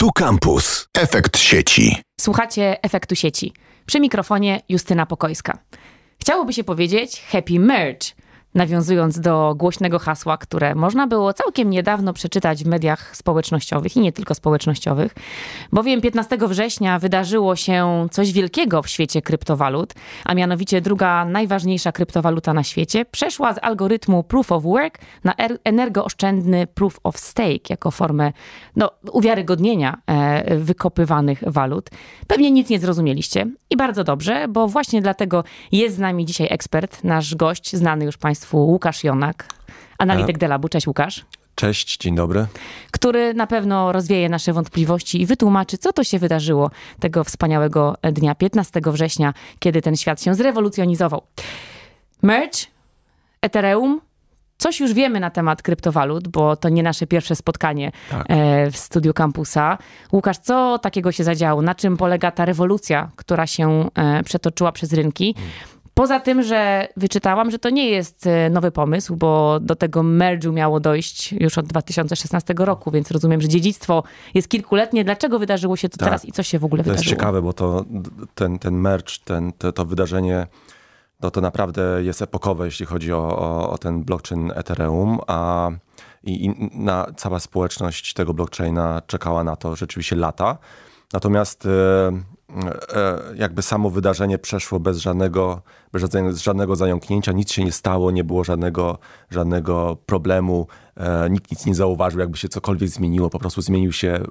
Tu Campus. Efekt sieci. Słuchacie efektu sieci. Przy mikrofonie Justyna Pokojska. Chciałoby się powiedzieć happy merge, nawiązując do głośnego hasła, które można było całkiem niedawno przeczytać w mediach społecznościowych i nie tylko społecznościowych, bowiem 15 września wydarzyło się coś wielkiego w świecie kryptowalut, a mianowicie druga najważniejsza kryptowaluta na świecie przeszła z algorytmu Proof of Work na er- energooszczędny Proof of Stake jako formę no, uwiarygodnienia e, wykopywanych walut. Pewnie nic nie zrozumieliście i bardzo dobrze, bo właśnie dlatego jest z nami dzisiaj ekspert, nasz gość, znany już Państwu Łukasz Jonak, analityk Delabu. Cześć Łukasz. Cześć, dzień dobry. Który na pewno rozwieje nasze wątpliwości i wytłumaczy, co to się wydarzyło tego wspaniałego dnia 15 września, kiedy ten świat się zrewolucjonizował. Merge, Ethereum, Coś już wiemy na temat kryptowalut, bo to nie nasze pierwsze spotkanie Tak. e, w studiu kampusa. Łukasz, co takiego się zadziało? Na czym polega ta rewolucja, która się e, przetoczyła przez rynki? Poza tym, że wyczytałam, że to nie jest e, nowy pomysł, bo do tego merge'u miało dojść już od 2016 roku, więc rozumiem, że dziedzictwo jest kilkuletnie. Dlaczego wydarzyło się to Tak. teraz i co się w ogóle To jest wydarzyło? ciekawe, bo to, ten, ten merch, ten, to, to wydarzenie, no to naprawdę jest epokowe, jeśli chodzi o, o, o ten blockchain Ethereum, a i, i na, cała społeczność tego blockchaina czekała na to rzeczywiście lata. Natomiast e, jakby samo wydarzenie przeszło bez żadnego, bez żadnego, żadnego zająknięcia, nic się nie stało, nie było żadnego, żadnego problemu, e, nikt nic nie zauważył, jakby się cokolwiek zmieniło, po prostu zmienił się e,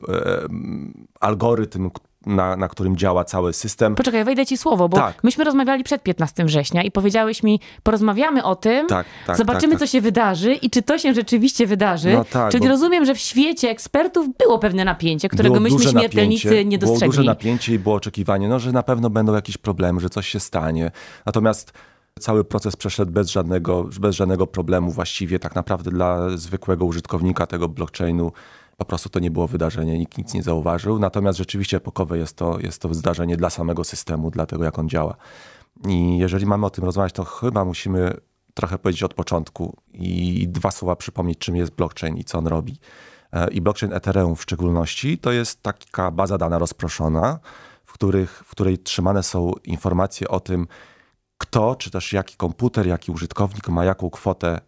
algorytm, na, na którym działa cały system. Poczekaj, wejdę ci słowo, bo Tak. myśmy rozmawiali przed 15 września i powiedziałeś mi, porozmawiamy o tym, Tak, tak, zobaczymy, tak, co tak. się wydarzy i czy to się rzeczywiście wydarzy. No tak, Czyli bo- rozumiem, że w świecie ekspertów było pewne napięcie, którego Było myśmy śmiertelnicy napięcie, nie Było duże dostrzegli. napięcie i było oczekiwanie, no, że na pewno będą jakieś problemy, że coś się stanie. Natomiast cały proces przeszedł bez żadnego, bez żadnego problemu właściwie. Tak naprawdę dla zwykłego użytkownika tego blockchainu po prostu to nie było wydarzenie, nikt nic nie zauważył. Natomiast rzeczywiście epokowe jest to, jest to zdarzenie dla samego systemu, dla tego, jak on działa. I jeżeli mamy o tym rozmawiać, to chyba musimy trochę powiedzieć od początku i dwa słowa przypomnieć, czym jest blockchain i co on robi. E, I blockchain Ethereum w szczególności to jest taka baza dana rozproszona, w, których, w której trzymane są informacje o tym, kto, czy też jaki komputer, jaki użytkownik ma jaką kwotę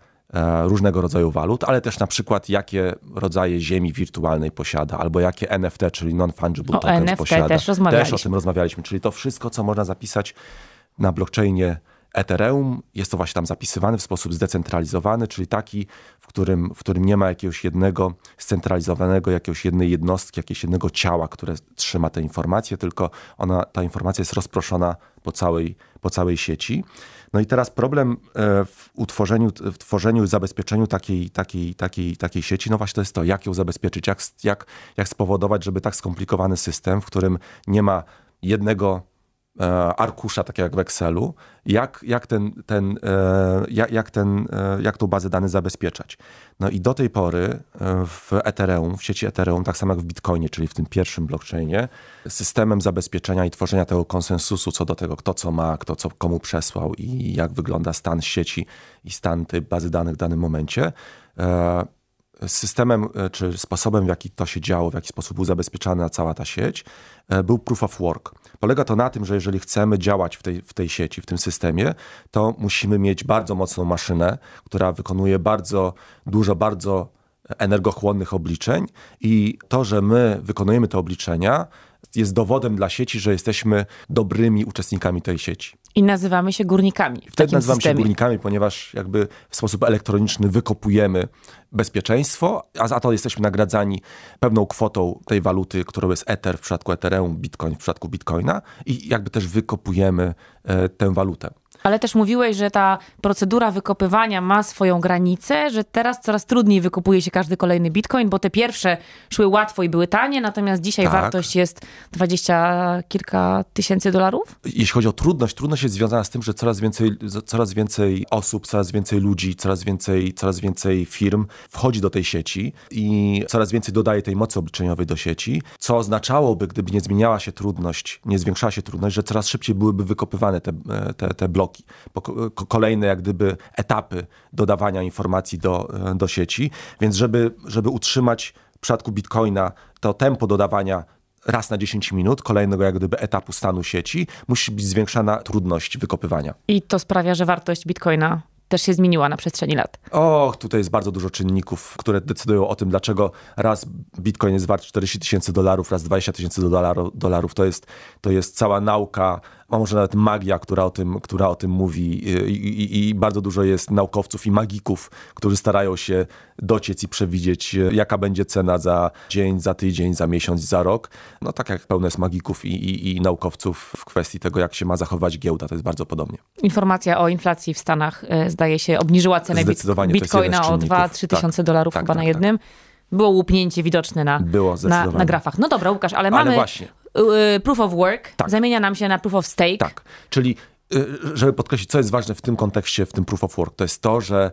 różnego rodzaju walut, ale też na przykład jakie rodzaje ziemi wirtualnej posiada, albo jakie NFT, czyli non-fungible tokens NFT posiada. też. Też o tym rozmawialiśmy, czyli to wszystko, co można zapisać na blockchainie Ethereum, jest to właśnie tam zapisywane w sposób zdecentralizowany, czyli taki, w którym, w którym nie ma jakiegoś jednego scentralizowanego, jakiegoś jednej jednostki, jakiegoś jednego ciała, które trzyma te informacje, tylko ona, ta informacja jest rozproszona po całej, po całej sieci. No i teraz problem e, w utworzeniu, w tworzeniu i zabezpieczeniu takiej, takiej, takiej, takiej sieci, no właśnie to jest to, jak ją zabezpieczyć, jak, jak, jak spowodować, żeby tak skomplikowany system, w którym nie ma jednego arkusza, tak jak w Excelu, jak, jak, ten, ten, e, jak, jak, ten, e, jak tą bazę danych zabezpieczać. No i do tej pory e, w Ethereum, w sieci Ethereum, tak samo jak w Bitcoinie, czyli w tym pierwszym blockchainie, systemem zabezpieczenia i tworzenia tego konsensusu co do tego, kto co ma, kto co komu przesłał i jak wygląda stan sieci i stan tej bazy danych w danym momencie, e, systemem e, czy sposobem, w jaki to się działo, w jaki sposób był zabezpieczana cała ta sieć, e, był proof of work. Polega to na tym, że jeżeli chcemy działać w tej, w tej sieci, w tym systemie, to musimy mieć bardzo mocną maszynę, która wykonuje bardzo dużo, bardzo energochłonnych obliczeń i to, że my wykonujemy te obliczenia, jest dowodem dla sieci, że jesteśmy dobrymi uczestnikami tej sieci. I nazywamy się górnikami w Wtedy nazywamy się systemie. górnikami, ponieważ jakby w sposób elektroniczny wykopujemy bezpieczeństwo, a za to jesteśmy nagradzani pewną kwotą tej waluty, którą jest Ether w przypadku Ethereum, Bitcoin w przypadku Bitcoina i jakby też wykopujemy e, tę walutę. Ale też mówiłeś, że ta procedura wykopywania ma swoją granicę, że teraz coraz trudniej wykopuje się każdy kolejny bitcoin, bo te pierwsze szły łatwo i były tanie, natomiast dzisiaj Tak. wartość jest dwadzieścia kilka tysięcy dolarów. Jeśli chodzi o trudność, trudność jest związana z tym, że coraz więcej, coraz więcej osób, coraz więcej ludzi, coraz więcej, coraz więcej firm wchodzi do tej sieci i coraz więcej dodaje tej mocy obliczeniowej do sieci, co oznaczałoby, gdyby nie zmieniała się trudność, nie zwiększała się trudność, że coraz szybciej byłyby wykopywane te, te, te bloki. Ko- Kolejne jak gdyby etapy dodawania informacji do, do sieci, więc żeby, żeby utrzymać w przypadku Bitcoina to tempo dodawania raz na 10 minut kolejnego jak gdyby etapu stanu sieci musi być zwiększana trudność wykopywania. I to sprawia, że wartość bitcoina też się zmieniła na przestrzeni lat. Och, tutaj jest bardzo dużo czynników, które decydują o tym, dlaczego raz bitcoin jest wart 40 tysięcy dolarów, raz 20 tysięcy dolarów. To jest, to jest cała nauka a może nawet magia, która o tym, która o tym mówi I, i, i, bardzo dużo jest naukowców i magików, którzy starają się dociec i przewidzieć, jaka będzie cena za dzień, za tydzień, za miesiąc, za rok. No tak jak pełno jest magików i, i naukowców w kwestii tego, jak się ma zachować giełda, to jest bardzo podobnie. Informacja o inflacji w Stanach, e, zdaje się, obniżyła cenę bitcoina o 2-3 tysiące tak, dolarów tak, chyba tak, na tak. jednym. Było łupnięcie widoczne na, Było na, na grafach. No dobra, Łukasz, ale, ale mamy właśnie. Y, proof of work tak. zamienia nam się na proof of stake. Tak, czyli y, żeby podkreślić, co jest ważne w tym kontekście, w tym proof of work, to jest to, że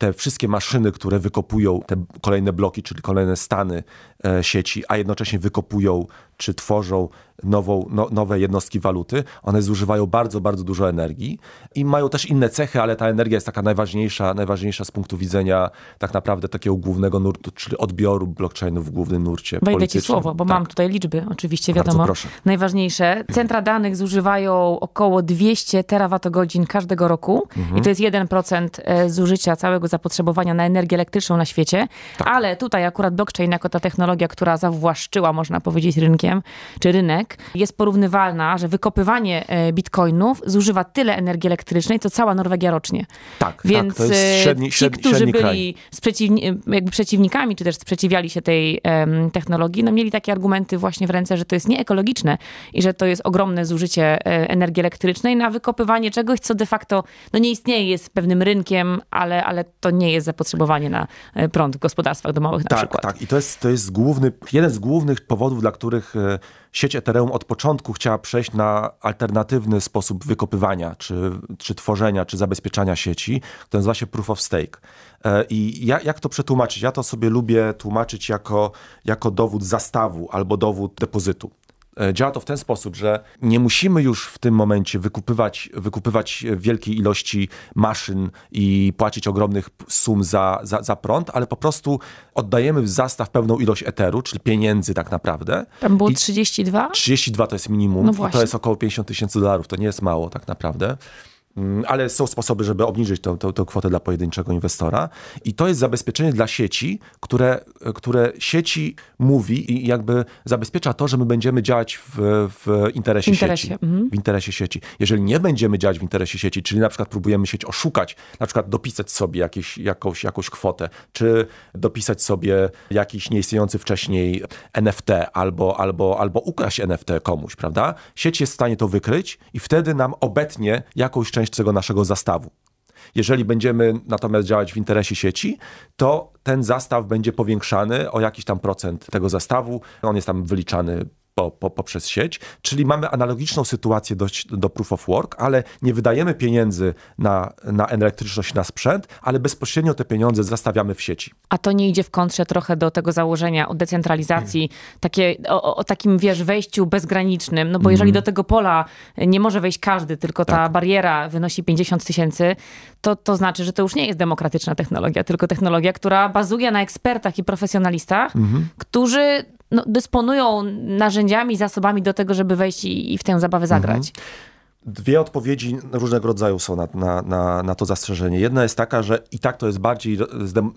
te wszystkie maszyny, które wykopują te kolejne bloki, czyli kolejne stany e, sieci, a jednocześnie wykopują czy tworzą nową, no, nowe jednostki waluty, one zużywają bardzo, bardzo dużo energii i mają też inne cechy, ale ta energia jest taka najważniejsza, najważniejsza z punktu widzenia tak naprawdę takiego głównego nurtu, czyli odbioru blockchainu w głównym nurcie Wejdę ci słowo, bo tak. mam tutaj liczby, oczywiście wiadomo. Bardzo proszę. Najważniejsze. Centra danych zużywają około 200 terawatogodzin każdego roku mhm. i to jest 1% e, zużycia całego zapotrzebowania na energię elektryczną na świecie, tak. ale tutaj akurat blockchain jako ta technologia, która zawłaszczyła, można powiedzieć, rynkiem, czy rynek, jest porównywalna, że wykopywanie e, bitcoinów zużywa tyle energii elektrycznej, co cała Norwegia rocznie. Tak, tak Więc tak, to jest e, średni, ci, którzy byli sprzeciwni, jakby przeciwnikami, czy też sprzeciwiali się tej um, technologii, no mieli takie argumenty właśnie w ręce, że to jest nieekologiczne i że to jest ogromne zużycie e, energii elektrycznej na wykopywanie czegoś, co de facto no nie istnieje, jest pewnym rynkiem, ale, ale to nie jest zapotrzebowanie na prąd w gospodarstwach domowych na tak, przykład. Tak, i to jest, to jest główny, jeden z głównych powodów, dla których sieć Ethereum od początku chciała przejść na alternatywny sposób wykopywania, czy, czy tworzenia, czy zabezpieczania sieci, to nazywa się Proof of Stake. E, I ja, jak to przetłumaczyć? Ja to sobie lubię tłumaczyć jako, jako dowód zastawu albo dowód depozytu. E, działa to w ten sposób, że nie musimy już w tym momencie wykupywać, wykupywać wielkiej ilości maszyn i płacić ogromnych sum za, za, za prąd, ale po prostu oddajemy w zastaw pewną ilość eteru, czyli pieniędzy tak naprawdę. Tam było I 32? 32 to jest minimum, no to jest około 50 tysięcy dolarów, to nie jest mało tak naprawdę. Mm, ale są sposoby, żeby obniżyć tę, tę, tę kwotę dla pojedynczego inwestora. I to jest zabezpieczenie dla sieci, które, które sieci mówi i jakby zabezpiecza to, że my będziemy działać w, w interesie, interesie. sieci. Mhm. W interesie sieci. Jeżeli nie będziemy działać w interesie sieci, czyli na przykład próbujemy sieć oszukać, na przykład dopisać sobie jakieś, jakąś, jakąś kwotę, czy dopisać sobie jakiś nieistniejący wcześniej NFT albo, albo, albo ukraść NFT komuś, prawda? Sieć jest w stanie to wykryć i wtedy nam obetnie jakąś część część tego naszego zastawu. Jeżeli będziemy natomiast działać w interesie sieci, to ten zastaw będzie powiększany o jakiś tam procent tego zastawu. On jest tam wyliczany po, po, poprzez sieć, czyli mamy analogiczną sytuację do, do proof of work, ale nie wydajemy pieniędzy na, na elektryczność, na sprzęt, ale bezpośrednio te pieniądze zastawiamy w sieci. A to nie idzie w kontrze trochę do tego założenia o decentralizacji, takie, o, o, takim, wiesz, wejściu bezgranicznym, no bo jeżeli mm. do tego pola nie może wejść każdy, tylko ta tak. bariera wynosi 50 tysięcy, to, to znaczy, że to już nie jest demokratyczna technologia, tylko technologia, która bazuje na ekspertach i profesjonalistach, mm którzy no, dysponują narzędziami, zasobami do tego, żeby wejść i, i w tę zabawę zagrać. Mhm. Dwie odpowiedzi różnego rodzaju są na, na, na, na, to zastrzeżenie. Jedna jest taka, że i tak to jest bardziej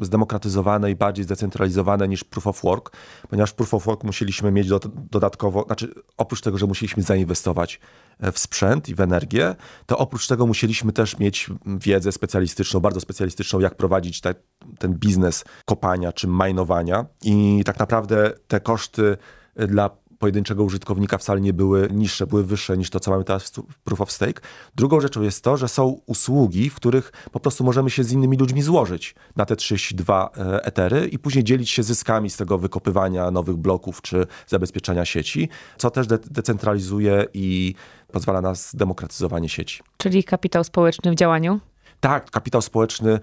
zdemokratyzowane i bardziej zdecentralizowane niż proof of work, ponieważ proof of work musieliśmy mieć do, dodatkowo, znaczy oprócz tego, że musieliśmy zainwestować e, w sprzęt i w energię, to oprócz tego musieliśmy też mieć wiedzę specjalistyczną, bardzo specjalistyczną, jak prowadzić te, ten biznes kopania czy majnowania. I tak naprawdę te koszty dla pojedynczego użytkownika wcale nie były niższe, były wyższe niż to, co mamy teraz w Proof of Stake. Drugą rzeczą jest to, że są usługi, w których po prostu możemy się z innymi ludźmi złożyć na te 32 e, etery i później dzielić się zyskami z tego wykopywania nowych bloków czy zabezpieczania sieci, co też de decentralizuje i pozwala na zdemokratyzowanie sieci. Czyli kapitał społeczny w działaniu? Tak, kapitał społeczny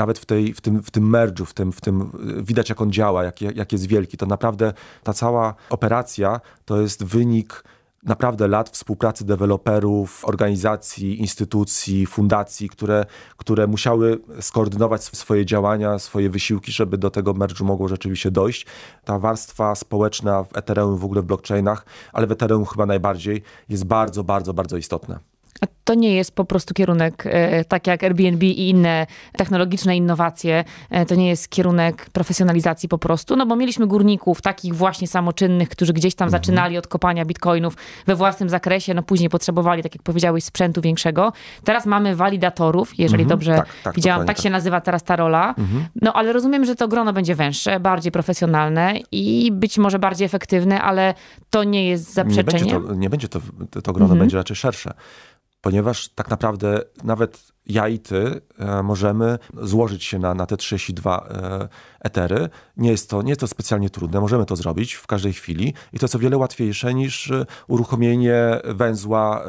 nawet w, tej, w tym, w tym merge'u, w tym, w tym widać jak on działa, jak, jak jest wielki. To naprawdę ta cała operacja to jest wynik naprawdę lat współpracy deweloperów, organizacji, instytucji, fundacji, które, które musiały skoordynować swoje działania, swoje wysiłki, żeby do tego merge'u mogło rzeczywiście dojść. Ta warstwa społeczna w Ethereum, w ogóle w blockchainach, ale w Ethereum chyba najbardziej, jest bardzo, bardzo, bardzo istotna. To nie jest po prostu kierunek, e, tak jak Airbnb i inne technologiczne innowacje, e, to nie jest kierunek profesjonalizacji po prostu, no bo mieliśmy górników, takich właśnie samoczynnych, którzy gdzieś tam mhm. zaczynali od kopania bitcoinów we własnym zakresie, no później potrzebowali, tak jak powiedziałeś, sprzętu większego. Teraz mamy walidatorów, jeżeli mhm. dobrze tak, tak, widziałam, tak, tak się nazywa teraz ta rola. Mhm. No ale rozumiem, że to grono będzie węższe, bardziej profesjonalne i być może bardziej efektywne, ale to nie jest zaprzeczenie. Nie będzie to, nie będzie to, to grono mhm. będzie raczej szersze ponieważ tak naprawdę nawet ja i ty e, możemy złożyć się na, na te 32 e, etery. Nie jest, to, nie jest to specjalnie trudne, możemy to zrobić w każdej chwili i to jest o wiele łatwiejsze niż e, uruchomienie węzła,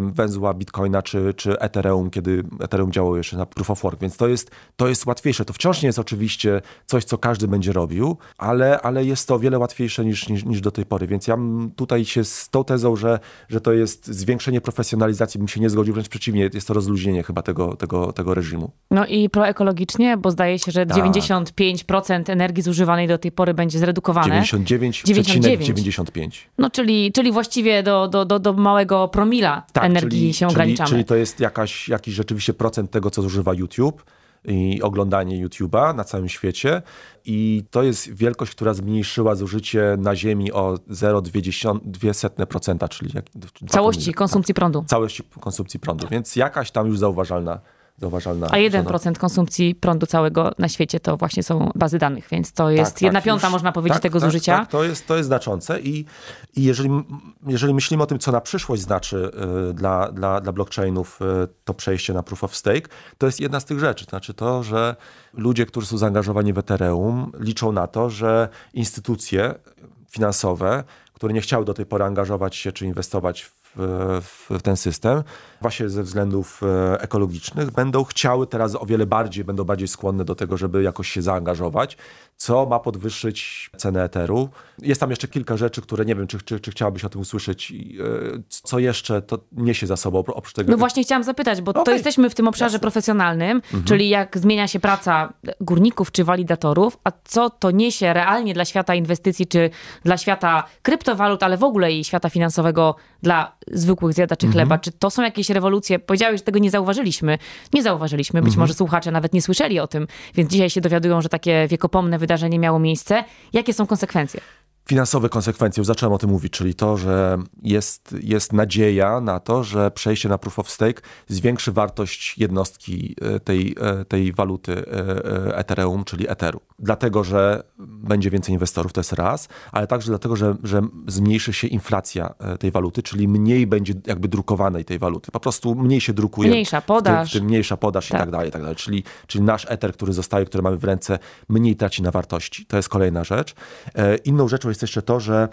węzła Bitcoina czy, czy Ethereum, kiedy Ethereum działało jeszcze na Proof of Work, więc to jest, to jest łatwiejsze. To wciąż nie jest oczywiście coś, co każdy będzie robił, ale, ale jest to o wiele łatwiejsze niż, niż, niż do tej pory, więc ja tutaj się z tą tezą, że, że to jest zwiększenie profesjonalizacji, bym się nie zgodził, wręcz przeciwnie, jest to rozluźnienie chyba tego tego, tego, tego reżimu. No i proekologicznie, bo zdaje się, że tak. 95% energii zużywanej do tej pory będzie zredukowane. 99,95. No czyli, czyli właściwie do, do, do, do małego promila tak, energii czyli, się ograniczamy. Czyli, czyli to jest jakaś, jakiś rzeczywiście procent tego, co zużywa YouTube i oglądanie YouTube'a na całym świecie. I to jest wielkość, która zmniejszyła zużycie na Ziemi o 0,2%, czyli jak, całości konsumpcji prądu. Całości konsumpcji prądu, więc jakaś tam już zauważalna zauważalna. A 1% konsumpcji prądu całego na świecie to właśnie są bazy danych, więc to jest tak, jedna tak, piąta, już, można powiedzieć, tak, tego tak, zużycia. Tak, to jest, to jest znaczące i, i jeżeli, jeżeli myślimy o tym, co na przyszłość znaczy y, dla, dla, dla blockchainów y, to przejście na proof of stake, to jest jedna z tych rzeczy. Znaczy to, że ludzie, którzy są zaangażowani w Ethereum, liczą na to, że instytucje finansowe, które nie chciały do tej pory angażować się czy inwestować w w, w, ten system, właśnie ze względów e, ekologicznych, będą chciały teraz o wiele bardziej, będą bardziej skłonne do tego, żeby jakoś się zaangażować, co ma podwyższyć cenę Eteru. Jest tam jeszcze kilka rzeczy, które nie wiem, czy, czy, czy chciałabyś o tym usłyszeć. E, co jeszcze to niesie za sobą oprócz tego? No właśnie chciałam zapytać, bo okay. to jesteśmy w tym obszarze Jasne. profesjonalnym, mhm. czyli jak zmienia się praca górników czy walidatorów, a co to niesie realnie dla świata inwestycji, czy dla świata kryptowalut, ale w ogóle i świata finansowego dla zwykłych zjadaczy mhm. chleba. Czy to są jakieś rewolucje? Powiedziałeś, że tego nie zauważyliśmy. Nie zauważyliśmy. Być mhm. może słuchacze nawet nie słyszeli o tym, więc dzisiaj się dowiadują, że takie wiekopomne wydarzenie miało miejsce. Jakie są konsekwencje? Finansowe konsekwencje, już zacząłem o tym mówić, czyli to, że jest, jest nadzieja na to, że przejście na proof of stake zwiększy wartość jednostki e, tej, e, tej waluty e, Ethereum, czyli Etheru. Dlatego, że będzie więcej inwestorów, to jest raz, ale także dlatego, że, że zmniejszy się inflacja tej waluty, czyli mniej będzie jakby drukowanej tej waluty. Po prostu mniej się drukuje. Mniejsza podaż. W tym, w tym mniejsza podaż tak. i tak dalej, i tak dalej. Czyli, czyli nasz Ether, który zostaje, który mamy w ręce, mniej traci na wartości. To jest kolejna rzecz. Inną rzeczą jest jest jeszcze to, że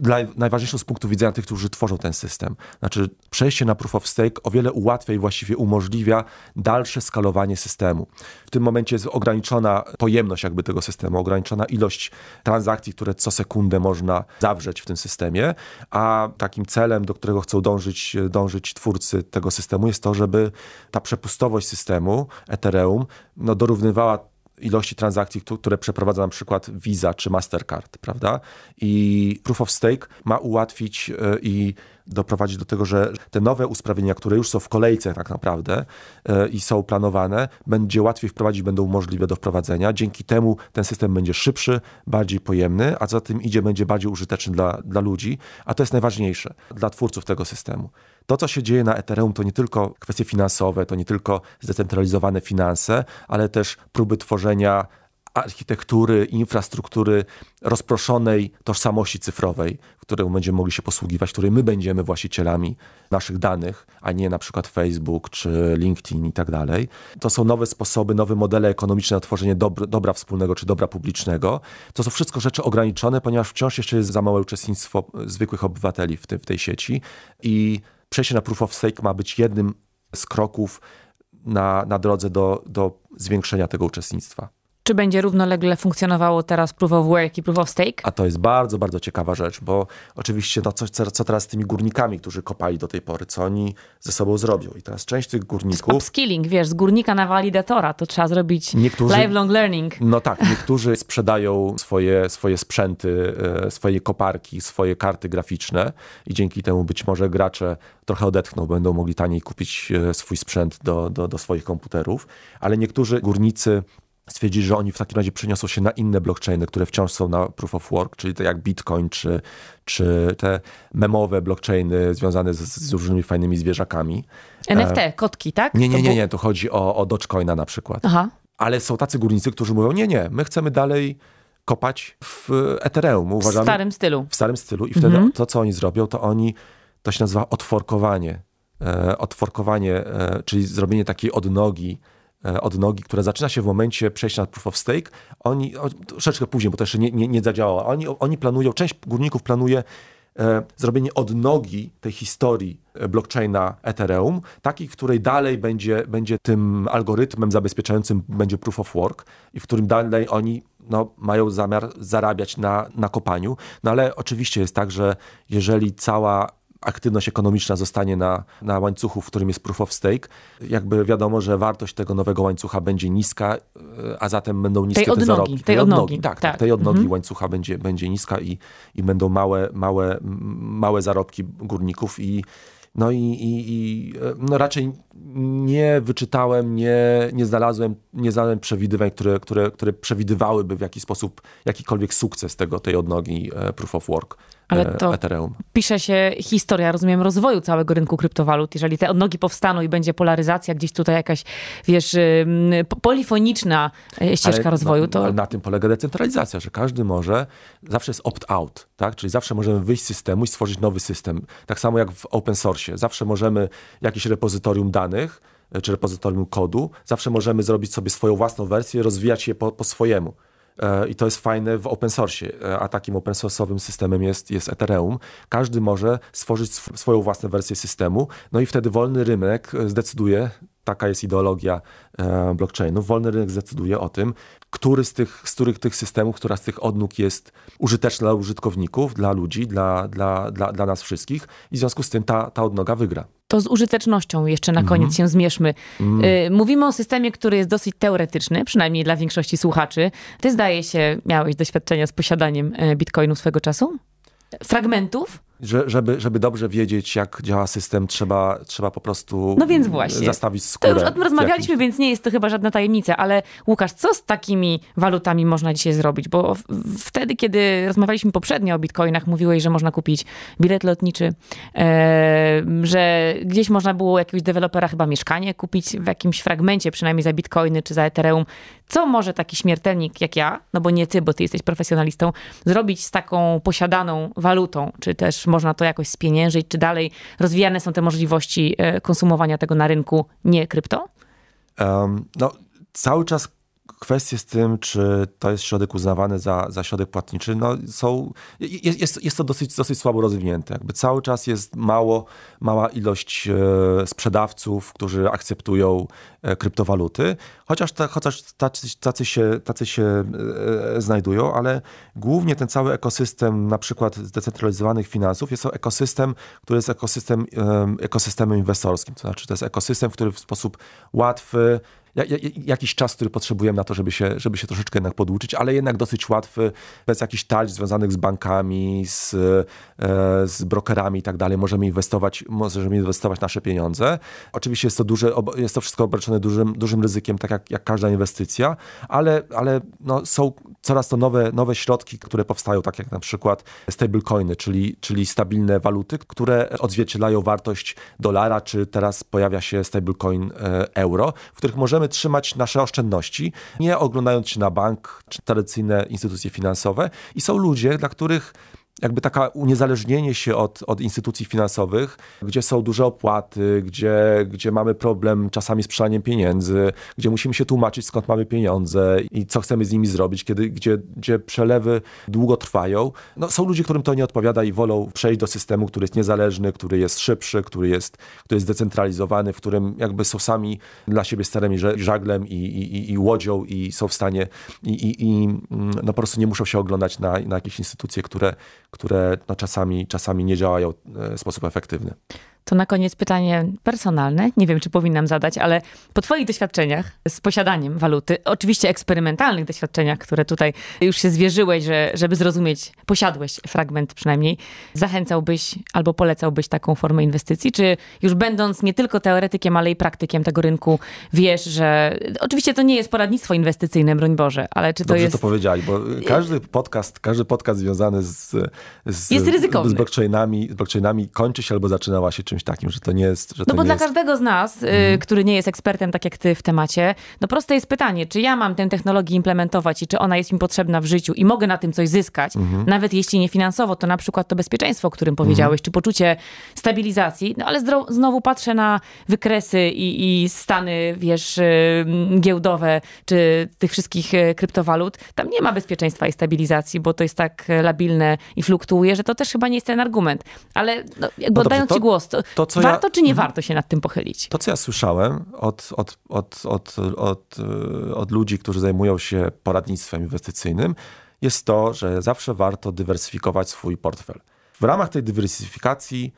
dla, najważniejsze z punktu widzenia tych, którzy tworzą ten system, znaczy przejście na proof of stake o wiele ułatwia i właściwie umożliwia dalsze skalowanie systemu. W tym momencie jest ograniczona pojemność jakby tego systemu, ograniczona ilość transakcji, które co sekundę można zawrzeć w tym systemie, a takim celem, do którego chcą dążyć, dążyć twórcy tego systemu jest to, żeby ta przepustowość systemu Ethereum no, dorównywała ilości transakcji, które przeprowadza na przykład Visa czy Mastercard, prawda? I Proof of Stake ma ułatwić e, i doprowadzić do tego, że te nowe usprawnienia, które już są w kolejce tak naprawdę e, i są planowane, będzie łatwiej wprowadzić, będą możliwe do wprowadzenia. Dzięki temu ten system będzie szybszy, bardziej pojemny, a za tym idzie, będzie bardziej użyteczny dla, dla ludzi, a to jest najważniejsze dla twórców tego systemu. To, co się dzieje na Ethereum, to nie tylko kwestie finansowe, to nie tylko zdecentralizowane finanse, ale też próby tworzenia architektury, infrastruktury rozproszonej tożsamości cyfrowej, którą będziemy mogli się posługiwać, której my będziemy właścicielami naszych danych, a nie na przykład Facebook czy LinkedIn i tak dalej. To są nowe sposoby, nowe modele ekonomiczne na tworzenie dobra, dobra wspólnego czy dobra publicznego. To są wszystko rzeczy ograniczone, ponieważ wciąż jeszcze jest za małe uczestnictwo zwykłych obywateli w, tym, w tej sieci i przejście na proof of stake ma być jednym z kroków na, na drodze do, do zwiększenia tego uczestnictwa. Czy będzie równolegle funkcjonowało teraz Proof of Work i Proof of Stake? A to jest bardzo, bardzo ciekawa rzecz, bo oczywiście no co, co teraz z tymi górnikami, którzy kopali do tej pory, co oni ze sobą zrobią? I teraz część tych górników... Upskilling, wiesz, z górnika na walidatora, to trzeba zrobić Niektórzy- lifelong learning. No tak, niektórzy sprzedają swoje, swoje sprzęty, e, swoje koparki, swoje karty graficzne i dzięki temu być może gracze trochę odetchną, będą mogli taniej kupić e, swój sprzęt do, do, do swoich komputerów, ale niektórzy górnicy stwierdzili, że oni w takim razie przeniosą się na inne blockchainy, które wciąż są na proof of work, czyli te jak Bitcoin, czy, czy te memowe blockchainy związane z, z różnymi fajnymi zwierzakami. NFT, kotki, tak? Nie, nie, nie, nie, tu chodzi o, o Dogecoina na przykład. Aha. Ale są tacy górnicy, którzy mówią, nie, nie, my chcemy dalej kopać w Ethereum. W Uważamy, starym stylu. w starym stylu i wtedy to, co oni zrobią, to oni, to się nazywa otworkowanie. E, otworkowanie, e, czyli zrobienie takiej odnogi, e, odnogi, która zaczyna się w momencie przejścia na Proof of Stake. Oni, troszeczkę później, bo to jeszcze nie, nie, nie zadziałało. Oni, oni planują, część górników planuje e, zrobienie odnogi tej historii e, blockchaina Ethereum, takiej, w której dalej będzie, będzie tym algorytmem zabezpieczającym będzie Proof of Work i w którym dalej oni no, mają zamiar zarabiać na, na kopaniu. No ale oczywiście jest tak, że jeżeli cała aktywność ekonomiczna zostanie na, na łańcuchu, w którym jest proof of stake, jakby wiadomo, że wartość tego nowego łańcucha będzie niska, e, a zatem będą niskie odnogi, te zarobki. tej odnogi, Tak, tak. tak. tej odnogi łańcucha będzie, będzie niska i, i będą małe, małe, małe zarobki górników i no i, i, i e, no raczej nie wyczytałem, nie, nie, znalazłem, nie znalazłem przewidywań, które, które, które przewidywałyby w jakiś sposób jakikolwiek sukces tego, tej odnogi e, Proof of Work Ale e, to- Ethereum. Pisze się historia, rozumiem, rozwoju całego rynku kryptowalut. Jeżeli te odnogi powstaną i będzie polaryzacja, gdzieś tutaj jakaś, wiesz, polifoniczna e, ścieżka Ale rozwoju, to ale na tym polega decentralizacja, że każdy może, zawsze jest opt-out, tak? czyli zawsze możemy wyjść z systemu i stworzyć nowy system. Tak samo jak w open source. Zawsze możemy jakieś repozytorium danych, e, czy repozytorium kodu, zawsze możemy zrobić sobie swoją własną wersję, rozwijać je po, po swojemu. E, I to jest fajne w open source, E, a takim open source'owym systemem jest, jest Ethereum. Każdy może stworzyć sw- swoją własną wersję systemu, no i wtedy wolny rynek e, zdecyduje, taka jest ideologia e, blockchainu, wolny rynek zdecyduje o tym, który z tych, z których tych systemów, która z tych odnóg jest użyteczna dla użytkowników, dla ludzi, dla, dla, dla, dla nas wszystkich i w związku z tym ta, ta odnoga wygra. To z użytecznością jeszcze na koniec się zmierzmy. Y, Mówimy o systemie, który jest dosyć teoretyczny, przynajmniej dla większości słuchaczy. Ty zdaje się, miałeś doświadczenia z posiadaniem e, bitcoinu swego czasu? Fragmentów? Że, żeby, żeby dobrze wiedzieć, jak działa system, trzeba, trzeba po prostu No więc właśnie. zastawić To skórę. już o tym rozmawialiśmy, więc nie jest to chyba żadna tajemnica, ale Łukasz, co z takimi walutami można dzisiaj zrobić? Bo wtedy, kiedy rozmawialiśmy poprzednio o bitcoinach, mówiłeś, że można kupić bilet lotniczy, że gdzieś można było jakiegoś dewelopera chyba mieszkanie kupić w jakimś fragmencie, przynajmniej za bitcoiny czy za Ethereum. Co może taki śmiertelnik jak ja, no bo nie ty, bo ty jesteś profesjonalistą, zrobić z taką posiadaną walutą? Czy też można to jakoś spieniężyć, czy dalej rozwijane są te możliwości e, konsumowania tego na rynku nie krypto? Em, no, cały czas kwestie z tym, czy to jest środek uznawany za, za środek płatniczy, no są, jest, jest, jest to dosyć, dosyć słabo rozwinięte. Jakby cały czas jest mało, mała ilość e, sprzedawców, którzy akceptują e, kryptowaluty, chociaż, ta, chociaż tacy, tacy się, tacy się e, znajdują, ale głównie ten cały ekosystem na przykład zdecentralizowanych finansów jest to ekosystem, który jest ekosystem, em, ekosystemem inwestorskim. To znaczy to jest ekosystem, który w sposób łatwy, jakiś czas, który potrzebujemy na to, żeby się, żeby się troszeczkę jednak poduczyć, ale jednak dosyć łatwy, bez jakichś tarć związanych z bankami, z, e, z brokerami i tak dalej. Możemy inwestować, możemy inwestować nasze pieniądze. Oczywiście jest to, duże, jest to wszystko obarczone dużym, dużym ryzykiem, tak jak, jak każda inwestycja, ale, ale no, są coraz to nowe, nowe środki, które powstają, tak jak na przykład stablecoiny, czyli, czyli stabilne waluty, które odzwierciedlają wartość dolara, czy teraz pojawia się stablecoin e, euro, w których możemy trzymać nasze oszczędności, nie oglądając się na bank czy tradycyjne instytucje finansowe. I są ludzie, dla których jakby taka uniezależnienie się od, od instytucji finansowych, gdzie są duże opłaty, gdzie, gdzie mamy problem czasami z przelaniem pieniędzy, gdzie musimy się tłumaczyć skąd mamy pieniądze i co chcemy z nimi zrobić, kiedy, gdzie, gdzie przelewy długo trwają. No, są ludzie, którym to nie odpowiada i wolą przejść do systemu, który jest niezależny, który jest szybszy, który jest, który jest zdecentralizowany, w którym jakby są sami dla siebie starym żaglem i, i, i łodzią i są w stanie i, i, i mm, no po prostu nie muszą się oglądać na, na jakieś instytucje, które, które no czasami, czasami nie działają e, w sposób efektywny. To na koniec pytanie personalne. Nie wiem, czy powinnam zadać, ale po Twoich doświadczeniach z posiadaniem waluty, oczywiście eksperymentalnych doświadczeniach, które tutaj już się zwierzyłeś, że, żeby zrozumieć, posiadłeś fragment przynajmniej, zachęcałbyś albo polecałbyś taką formę inwestycji? Czy już będąc nie tylko teoretykiem, ale i praktykiem tego rynku, wiesz, że oczywiście to nie jest poradnictwo inwestycyjne, broń Boże, ale czy to Dobrze jest. to powiedziałeś, bo każdy podcast, każdy podcast związany z, z, jest ryzykowny. z blockchainami, z blockchainami kończy się albo zaczynała się czymś takim, że to nie jest. Że no bo dla jest... każdego z nas, y, mhm. który nie jest ekspertem tak jak ty w temacie, no proste jest pytanie, czy ja mam tę technologię implementować i czy ona jest mi potrzebna w życiu i mogę na tym coś zyskać, mhm. nawet jeśli nie finansowo, to na przykład to bezpieczeństwo, o którym powiedziałeś, mhm. czy poczucie stabilizacji, no ale znowu patrzę na wykresy i, i stany, wiesz, y, giełdowe, czy tych wszystkich y, kryptowalut. Tam nie ma bezpieczeństwa i stabilizacji, bo to jest tak labilne i fluktuuje, że to też chyba nie jest ten argument. Ale no, jakby no oddając ci głos, to, to warto ja, czy nie mhm. warto się nad tym pochylić? To, co ja słyszałem od, od, od, od, od, od ludzi, którzy zajmują się poradnictwem inwestycyjnym, jest to, że zawsze warto dywersyfikować swój portfel. W ramach tej dywersyfikacji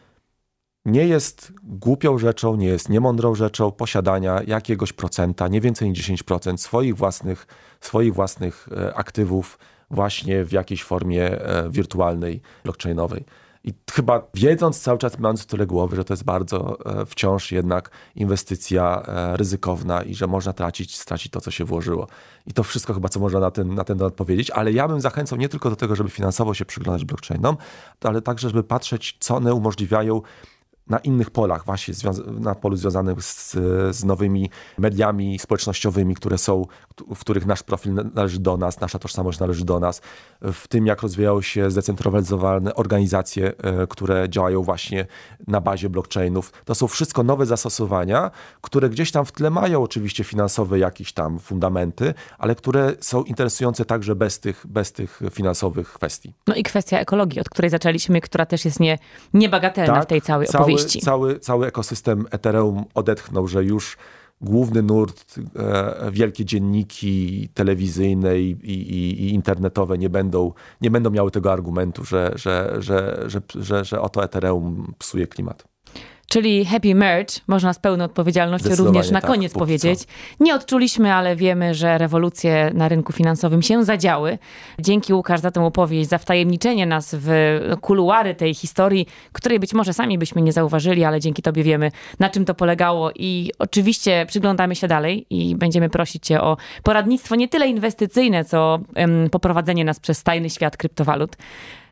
nie jest głupią rzeczą, nie jest niemądrą rzeczą posiadania jakiegoś procenta, nie więcej niż 10% swoich własnych, swoich własnych e, aktywów właśnie w jakiejś formie e, wirtualnej, blockchainowej. I chyba wiedząc cały czas, mając w tyle głowy, że to jest bardzo e, wciąż jednak inwestycja e, ryzykowna i że można tracić, stracić to, co się włożyło. I to wszystko chyba, co można na ten, na ten temat powiedzieć, ale ja bym zachęcał nie tylko do tego, żeby finansowo się przyglądać blockchainom, ale także, żeby patrzeć, co one umożliwiają na innych polach, właśnie na polu związanym z, z, nowymi mediami społecznościowymi, które są, w których nasz profil należy do nas, nasza tożsamość należy do nas, w tym jak rozwijają się zdecentralizowane organizacje, e, które działają właśnie na bazie blockchainów. To są wszystko nowe zastosowania, które gdzieś tam w tle mają oczywiście finansowe jakieś tam fundamenty, ale które są interesujące także bez tych, bez tych finansowych kwestii. No i kwestia ekologii, od której zaczęliśmy, która też jest nie, niebagatelna tak, w tej całej opowieści cały, cały, cały ekosystem Ethereum odetchnął, że już główny nurt, e, wielkie dzienniki telewizyjne i, i, i, internetowe nie będą, nie będą miały tego argumentu, że, że, że, że, że, że oto Ethereum psuje klimat. Czyli happy merge, można z pełną odpowiedzialnością również na tak, koniec powiedzieć. Nie odczuliśmy, ale wiemy, że rewolucje na rynku finansowym się zadziały. Dzięki Łukasz za tę opowieść, za wtajemniczenie nas w kuluary tej historii, której być może sami byśmy nie zauważyli, ale dzięki tobie wiemy, na czym to polegało i oczywiście przyglądamy się dalej i będziemy prosić cię o poradnictwo nie tyle inwestycyjne, co um, poprowadzenie nas przez tajny świat kryptowalut.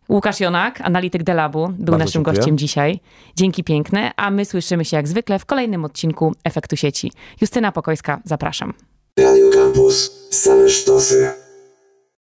Łukasz Jonak, analityk Delabu, był Bardzo naszym dziękuję. gościem dzisiaj. Dzięki piękne, a my słyszymy się jak zwykle w kolejnym odcinku Efektu Sieci. Justyna Pokojska, zapraszam. Radio Campus, same sztosy.